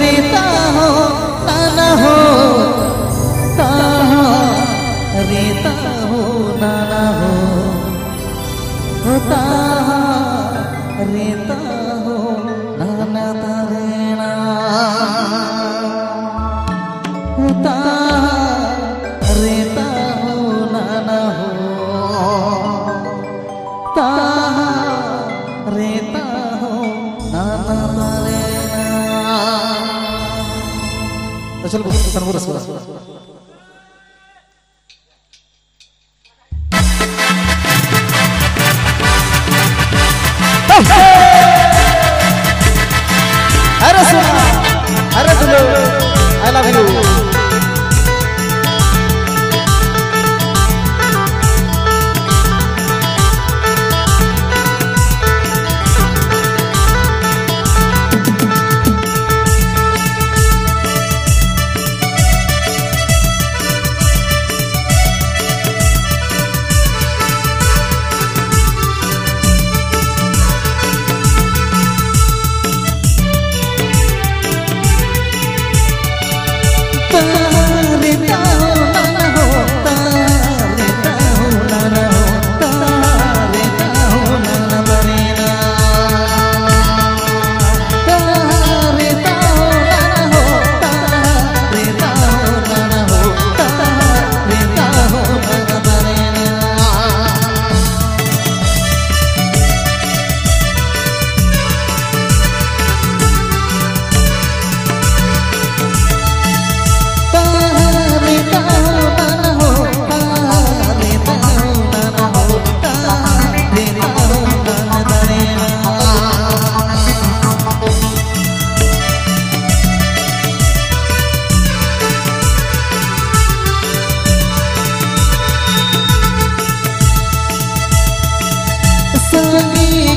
रेता हो ताना हो ताना रेता bosan bosan bosan bosan bosan Harus, harus dulu. I love you.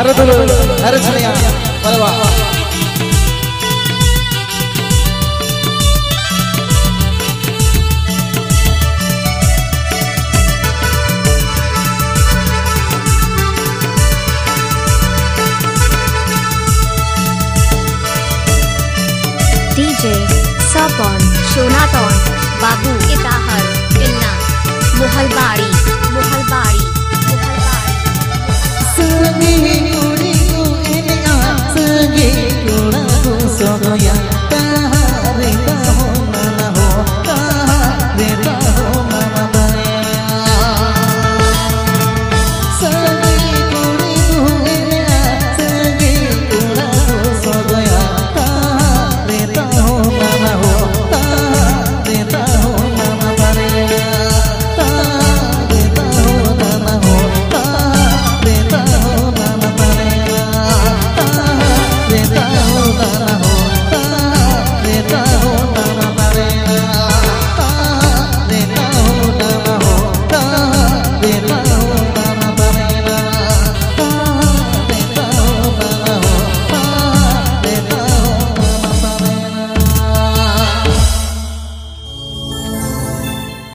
அறுபது அரசனையா பரவா.